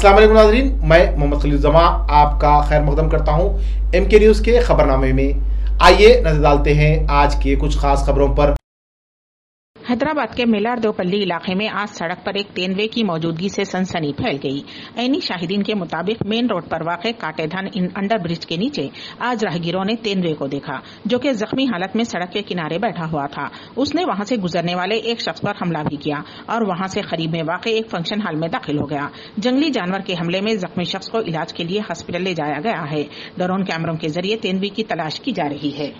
अस्सलाम वालेकुम नाजरीन, मैं मोहम्मद खलील जमा आपका खैर मुकदम करता हूँ एम के न्यूज़ के खबरनामे में। आइए नज़र डालते हैं आज के कुछ खास खबरों पर। हैदराबाद के मिलार दोपल्ली इलाके में आज सड़क पर एक तेनवे की मौजूदगी से सनसनी फैल गई। ऐनी शाहिदीन के मुताबिक मेन रोड पर वाक़ काटेधन अंडर ब्रिज के नीचे आज राहगीरों ने तेनवे को देखा, जो कि जख्मी हालत में सड़क के किनारे बैठा हुआ था। उसने वहाँ से गुजरने वाले एक शख्स पर हमला भी किया और वहाँ से करीब में वाक़ एक फ़ंक्शन हॉल में दाखिल हो गया। जंगली जानवर के हमले में जख्मी शख्स को इलाज के लिए हॉस्पिटल ले जाया गया है। ड्रोन कैमरों के ज़रिए तेनवी की तलाश की जा रही है।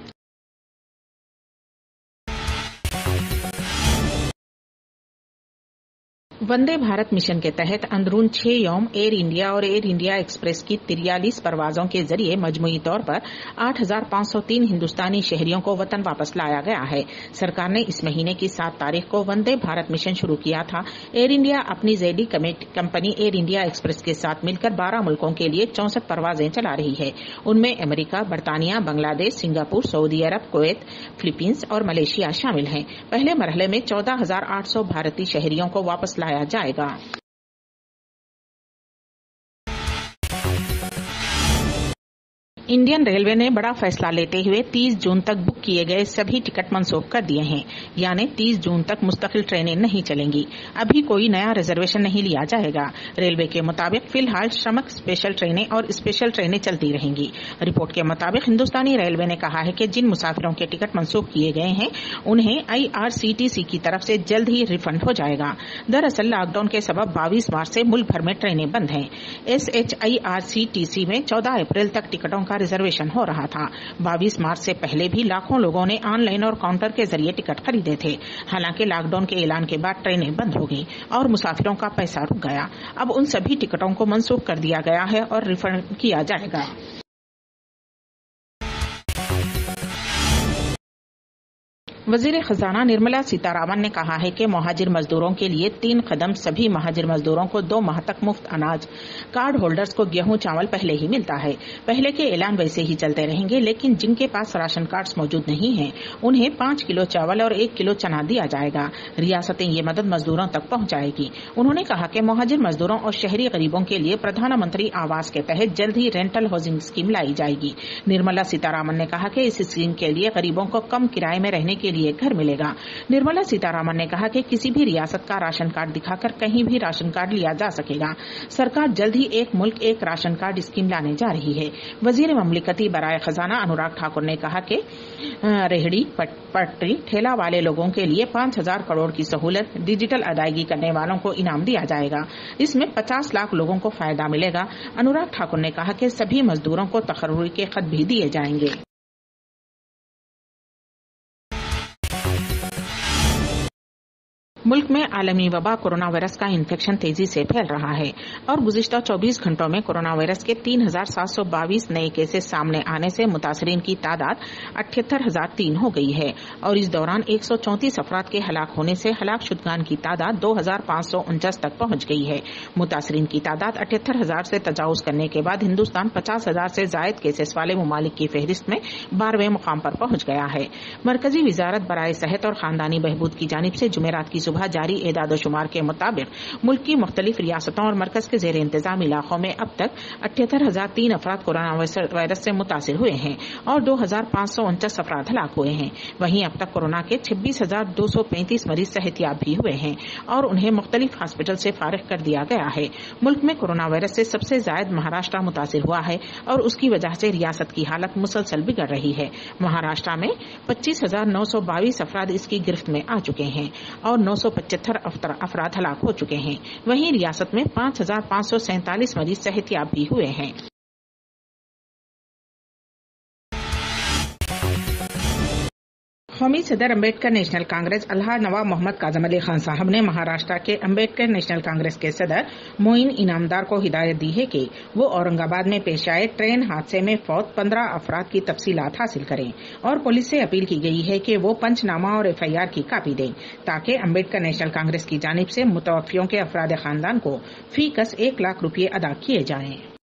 वंदे भारत मिशन के तहत अंदरून छह यौम एयर इंडिया और एयर इंडिया एक्सप्रेस की तिरयालीस परवाजों के ज़रिए मजमुई तौर पर 8,503 हिंदुस्तानी शहरियों को वतन वापस लाया गया है। सरकार ने इस महीने की सात तारीख को वंदे भारत मिशन शुरू किया था। एयर इंडिया अपनी जेडी कंपनी एयर इंडिया एक्सप्रेस के साथ मिलकर बारह मुल्कों के लिए चौसठ परवाजें चला रही है। उनमें अमरीका बरतानिया Bangladesh Singapore Saudi Arab Kuwait Philippines और मलेशिया शामिल हैं। पहले मरहले में चौदह भारतीय शहरियों को वापस लाया जाएगा इंडियन रेलवे ने बड़ा फैसला लेते हुए 30 जून तक बुक किए गए सभी टिकट मंसूख कर दिए हैं। यानी 30 जून तक मुस्तकिल ट्रेनें नहीं चलेंगी। अभी कोई नया रिजर्वेशन नहीं लिया जाएगा। रेलवे के मुताबिक फ़िलहाल श्रमिक स्पेशल ट्रेनें और स्पेशल ट्रेनें चलती रहेंगी। रिपोर्ट के मुताबिक हिंदुस्तानी रेलवे ने कहा है कि जिन मुसाफिरों के टिकट मंसूख किए गए हैं, उन्हें आईआरसीटीसी की तरफ़ से जल्द ही रिफंड हो जाएगा। दरअसल लॉकडाउन के सबब बाईस मार्च से मुल्क भर में ट्रेनें बंद हैं। एसएचआईआरसीटीसी में चौदह अप्रैल तक टिकटों का रिजर्वेशन हो रहा था। 22 मार्च से पहले भी लाखों लोगों ने ऑनलाइन और काउंटर के ज़रिए टिकट खरीदे थे। हालाँकि लॉकडाउन के ऐलान के बाद ट्रेनें बंद हो गई और मुसाफिरों का पैसा रुक गया। अब उन सभी टिकटों को मनसूख कर दिया गया है और रिफंड किया जाएगा। वज़ीर खजाना निर्मला सीतारामन ने कहा है कि महाजिर मजदूरों के लिए तीन कदम सभी महाजिर मजदूरों को दो माह तक मुफ़्त अनाज, कार्ड होल्डर्स को गेहूँ, चावल पहले ही मिलता है। पहले के ऐलान वैसे ही चलते रहेंगे, लेकिन जिनके पास राशन कार्ड मौजूद नहीं है, उन्हें पाँच किलो चावल और एक किलो चना दिया जाएगा। रियासतें ये मदद मजदूरों तक पहुंचाएगी। उन्होंने कहा कि महाजिर मजदूरों और शहरी गरीबों के लिए प्रधानमंत्री आवास के तहत जल्द ही रेंटल हाउसिंग स्कीम लाई जाएगी। निर्मला सीतारामन ने कहा कि इस स्कीम के लिए गरीबों को कम किराए में रहने के लिए लिए घर मिलेगा। निर्मला सीतारामन ने कहा कि किसी भी रियासत का राशन कार्ड दिखाकर कहीं भी राशन कार्ड लिया जा सकेगा। सरकार जल्द ही एक मुल्क एक राशन कार्ड स्कीम लाने जा रही है। वज़ीर ममलिकती बराय खजाना अनुराग ठाकुर ने कहा कि रेहड़ी पटरी, ठेला वाले लोगों के लिए पाँच हज़ार करोड़ की सहूलत डिजिटल अदायगी करने वालों को इनाम दिया जाएगा। इसमें पचास लाख लोगों को फ़ायदा मिलेगा। अनुराग ठाकुर ने कहा कि सभी मजदूरों को तकर्री के खत भी दिए जाएँगे। मुल्क में आलमी वबा कोरोना वायरस का इन्फेक्शन तेज़ी से फैल रहा है और गुजशत 24 घंटों में कोरोना वायरस के 3,722 नए केसेस सामने आने से मुतासरीन की तादाद अठहत्तर हज़ार तीन हो गई है और इस दौरान एक सौ चौंतीस अफराद के हलाक होने से हलाक शुदगान की तादाद दो हज़ार पाँच सौ उनचास तक पहुँच गई है। मुतासरीन की तादाद अठहत्तर हज़ार से तजावज करने के बाद हिंदुस्तान पचास हज़ार से जायद केसेस वाले ममालिक की फहरिस्त में बारहवें मुकाम पर पहुँच गया है। मरकजी वजारत बरए सेहत और खानदानी बहबूद की जानब से जुमेरात की सुबह जारी एदाद शुमार के मुताबिक मुल्क की मुख्तलिफ़ रियासतों और मरकज के जेर इंतज़ाम इलाकों में अब तक अठहत्तर हज़ार तीन अफराद कोरोना वायरस से मुतासर हुए हैं और दो हज़ार पाँच सौ उनचास अफराद हलाक हुए हैं। वहीं अब तक कोरोना के छब्बीस हज़ार दो सौ पैंतीस मरीज़ सेहतियाब भी हुए हैं और उन्हें मुख्तलिफ़ हॉस्पिटल से फारिग कर दिया गया है। मुल्क में कोरोना वायरस से सबसे ज़्यादा महाराष्ट्र मुतासर हुआ है और उसकी वजह से रियासत की हालत मुसलसल बिगड़ रही है। महाराष्ट्र में पच्चीस हज़ार नौ सौ बाईस अफराद इसकी गिरफ्त में आ चुके हैं और नौ सौ पचहत्तर अफराद हलाक हो चुके हैं। वहीं रियासत में पाँच मरीज़ सेहतियाब भी हुए हैं। कौमी सदर अंबेडकर नेशनल कांग्रेस अल्लाह नवाब मोहम्मद काजम अली खान साहब ने महाराष्ट्र के अंबेडकर नेशनल कांग्रेस के सदर मोइन इनामदार को हिदायत दी है कि वो औरंगाबाद में पेश आए ट्रेन हादसे में फौत पंद्रह अफराद की तफसीलात हासिल करें और पुलिस से अपील की गई है कि वो पंचनामा और एफआईआर की कापी दें ताकि अंबेडकर नेशनल कांग्रेस की जानब से मुतवफियों के अफराद खानदान को फ़ी कस एक लाख रुपये अदा किए जाएँ।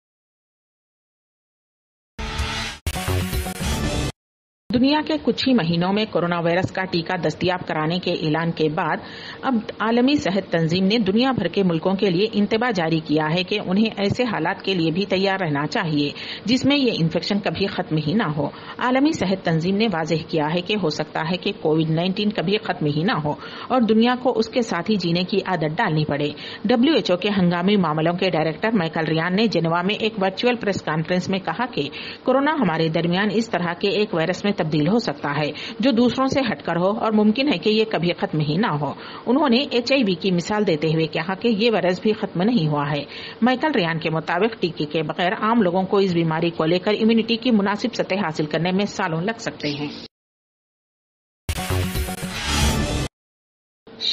दुनिया के कुछ ही महीनों में कोरोना वायरस का टीका दस्तियाब कराने के ऐलान के बाद अब आलमी सेहत तंजीम ने दुनिया भर के मुल्कों के लिए इंतबा जारी किया है कि उन्हें ऐसे हालात के लिए भी तैयार रहना चाहिए, जिसमें ये इन्फेक्शन कभी खत्म ही ना हो। आलमी सेहत तंजीम ने वाजह किया है कि हो सकता है कि कोविड नाइन्टीन कभी खत्म ही ना हो और दुनिया को उसके साथ ही जीने की आदत डालनी पड़े। डब्ल्यूएचओ के हंगामी मामलों के डायरेक्टर माइकल रियान ने जेनेवा में एक वर्चुअल प्रेस कॉन्फ्रेंस में कहा कि कोरोना हमारे दरमियान इस तरह के एक वायरस में तब्दील हो सकता है, जो दूसरों से हटकर हो और मुमकिन है कि ये कभी खत्म ही ना हो। उन्होंने एचआईवी की मिसाल देते हुए कहा कि ये वायरस भी खत्म नहीं हुआ है। माइकल रियान के मुताबिक टीके के बगैर आम लोगों को इस बीमारी को लेकर इम्यूनिटी की मुनासिब सतह हासिल करने में सालों लग सकते हैं।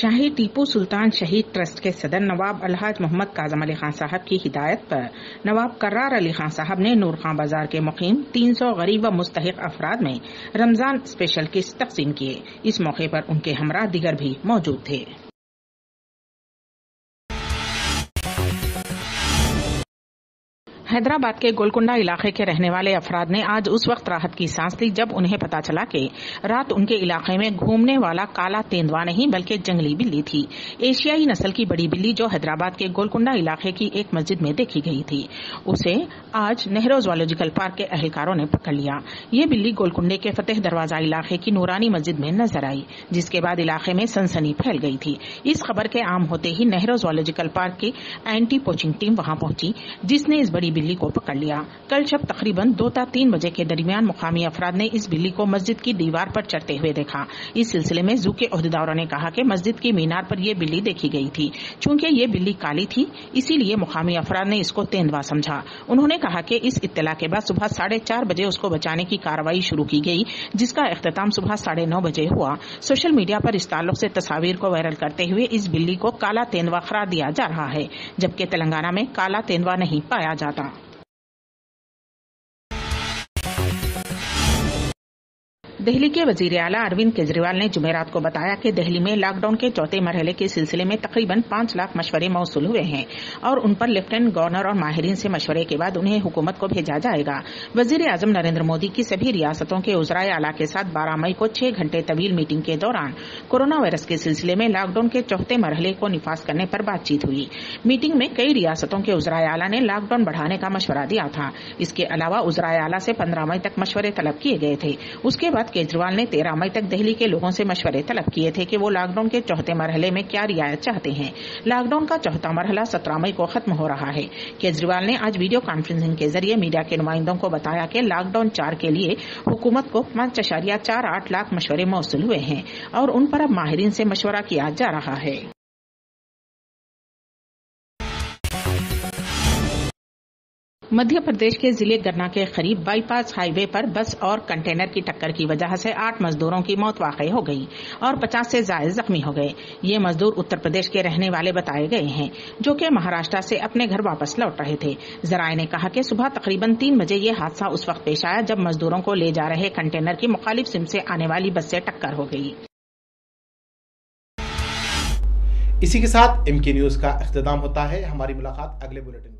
शाही टीपू सुल्तान शहीद ट्रस्ट के सदर नवाब अलहाज मोहम्मद काजम अली खान साहब की हिदायत पर नवाब कर्रार अली खान साहब ने नूर खां बाज़ार के मुकीम 300 गरीब व मुस्तक अफराद में रमज़ान स्पेशल किस्त तकसीम किए। इस मौके पर उनके हमरा दिगर भी मौजूद थे। हैदराबाद के गोलकुंडा इलाके के रहने वाले अफराद ने आज उस वक्त राहत की सांस ली, जब उन्हें पता चला कि रात उनके इलाके में घूमने वाला काला तेंदुआ नहीं, बल्कि जंगली बिल्ली थी। एशियाई नस्ल की बड़ी बिल्ली जो हैदराबाद के गोलकुंडा इलाके की एक मस्जिद में देखी गई थी, उसे आज नेहरू जोलॉजिकल पार्क के अहलकारों ने पकड़ लिया। ये बिल्ली गोलकुंडे के फतेह दरवाज़ा इलाके की नूरानी मस्जिद में नज़र आई, जिसके बाद इलाके में सनसनी फैल गई थी। इस खबर के आम होते ही नेहरू जोलॉजिकल पार्क की एंटी पोचिंग टीम वहाँ पहुँची, जिसने इस बड़ी बिल्ली को पकड़ लिया। कल शब तकरीबन दो ता तीन बजे के दरमियान मुकामी अफराद ने इस बिल्ली को मस्जिद की दीवार पर चढ़ते हुए देखा। इस सिलसिले में जू के अहदेदारों ने कहा कि मस्जिद की मीनार पर यह बिल्ली देखी गई थी। चूँकि ये बिल्ली काली थी, इसीलिए मुकामी अफराद ने इसको तेंदवा समझा। उन्होंने कहा कि इस इत्तला के बाद सुबह साढ़े चार बजे उसको बचाने की कार्रवाई शुरू की गई, जिसका अख्ताम सुबह साढ़े नौ बजे हुआ। सोशल मीडिया पर इस ताल्लुक से तस्वीर को वायरल करते हुए इस बिल्ली को काला तेंदवा करार दिया जा रहा है, जबकि तेलंगाना में काला तेंदवा नहीं पाया जाता। दिल्ली के वज़ीर अला अरविंद केजरीवाल ने जुमेरात को बताया कि दिल्ली में लॉकडाउन के चौथे मरहले के सिलसिले में तकरीबन पाँच लाख मशवरे मौसू हुए हैं और उन पर लेफ्टिनेंट गवर्नर और माहिरीन से मशवरे के बाद उन्हें हुकूमत को भेजा जाएगा। वज़ीर आज़म नरेंद्र मोदी की सभी रियासतों के उजराय आला के साथ बारह मई को छह घंटे तवील मीटिंग के दौरान कोरोना वायरस के सिलसिले में लॉकडाउन के चौथे मरहले को निफास करने पर बातचीत हुई। मीटिंग में कई रियासतों के उजराय आला ने लॉकडाउन बढ़ाने का मशवरा दिया था। इसके अलावा उजराय आला से पंद्रह मई तक मशवरे तलब किए गए थे। उसके बाद केजरीवाल ने तेरह मई तक दिल्ली के लोगों से मशवरे तलब किए थे कि वो लॉकडाउन के चौथे मरहले में क्या रियायत चाहते हैं। लॉकडाउन का चौथा मरहला सत्रह मई को खत्म हो रहा है। केजरीवाल ने आज वीडियो कॉन्फ्रेंसिंग के ज़रिए मीडिया के नुमाइंदों को बताया कि लॉकडाउन चार के लिए हुकूमत को पाँच अशारिया चार आठ लाख मशवरे मौसू हुए हैं और उन पर अब माहरीन से मशवरा किया जा रहा है। मध्य प्रदेश के ज़िले गन्ना के करीब बाईपास हाईवे पर बस और कंटेनर की टक्कर की वजह से आठ मजदूरों की मौत वाकई हो गई और पचास से ज़्यादा जख्मी हो गए। ये मजदूर उत्तर प्रदेश के रहने वाले बताए गए हैं, जो कि महाराष्ट्र से अपने घर वापस लौट रहे थे। जराये ने कहा कि सुबह तकरीबन तीन बजे ये हादसा उस वक्त पेश आया, जब मजदूरों को ले जा रहे कंटेनर की मुखालिफ सिम से आने वाली बस से टक्कर हो गई। इसी के साथ एम के न्यूज़ का अख्ताम होता है। हमारी मुलाकात अगले बुलेटिन